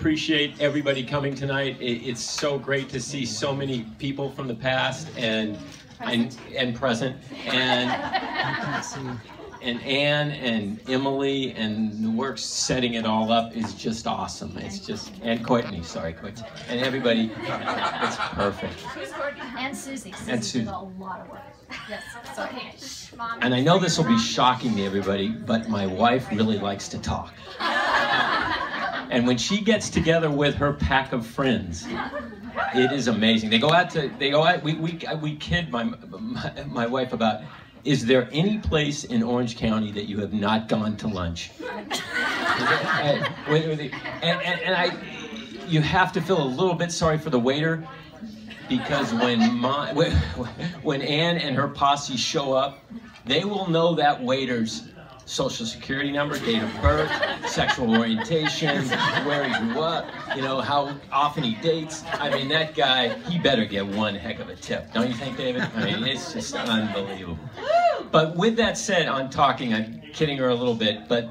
appreciate everybody coming tonight. It, it's so great to see so many people from the past and and, and present and and Anne and Emily and the work setting it all up is just awesome. It's just and Courtney, sorry, Courtney, and everybody. It's perfect. And Susie. Susie And Susie. did a lot of work. Yes. So okay. Shh, Mom. And I know this will be shocking to everybody, but my wife really likes to talk. And when she gets together with her pack of friends, it is amazing. They go out to, they go out, we, we, uh, we kid my, my, my wife about, is there any place in Orange County that you have not gone to lunch? and, and, and, and I, you have to feel a little bit sorry for the waiter because when my when, when Anne and her posse show up, they will know that waiter's social security number, date of birth, sexual orientation, where he grew up, you know, how often he dates. I mean, that guy, he better get one heck of a tip, don't you think, David? I mean, it's just unbelievable. But with that said, I'm talking, I'm kidding her a little bit, but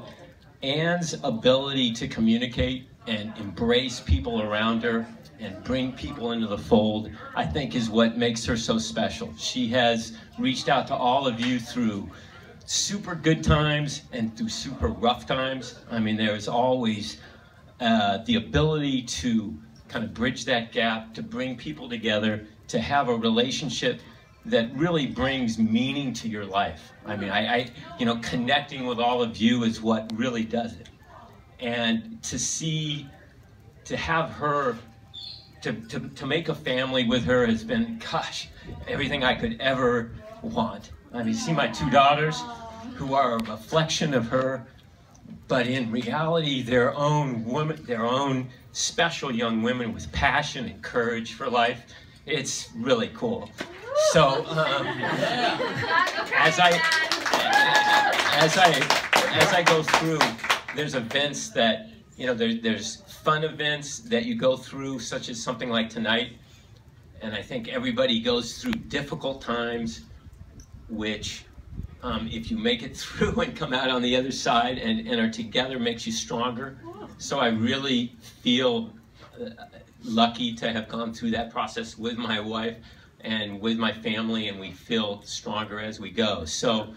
Anne's ability to communicate and embrace people around her and bring people into the fold, I think is what makes her so special. She has reached out to all of you through super good times and through super rough times. I mean, there is always uh, the ability to kind of bridge that gap, to bring people together, to have a relationship that really brings meaning to your life. I mean, I, I you know, connecting with all of you is what really does it. And to see, to have her to, to, to make a family with her has been, gosh, everything I could ever want. I mean, see my two daughters, who are a reflection of her, but in reality, their own woman, their own special young women with passion and courage for life. It's really cool. So, um, as I as I as I go through, there's events that you know there, there's fun events that you go through, such as something like tonight, and I think everybody goes through difficult times, which um, if you make it through and come out on the other side and, and are together makes you stronger. So I really feel uh, lucky to have gone through that process with my wife and with my family, and we feel stronger as we go. So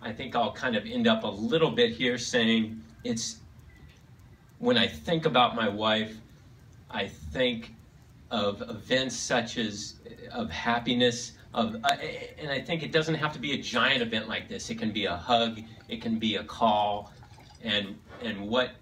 I think I'll kind of end up a little bit here saying it's when I think about my wife, I think of events such as of happiness, of, uh, and I think it doesn't have to be a giant event like this. It can be a hug, it can be a call, and and what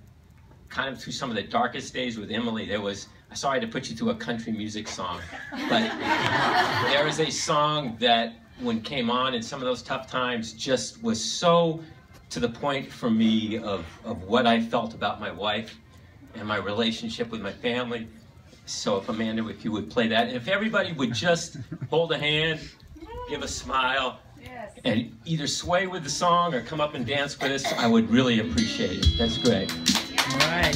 kind of through some of the darkest days with Emily, there was. I sorry to put you through a country music song, but there was a song that when came on in some of those tough times just was so to the point for me of, of what I felt about my wife and my relationship with my family. So if Amanda, if you would play that, if everybody would just hold a hand, give a smile, yes. and either sway with the song or come up and dance with us, I would really appreciate it. That's great. All right.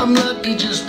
I'm lucky just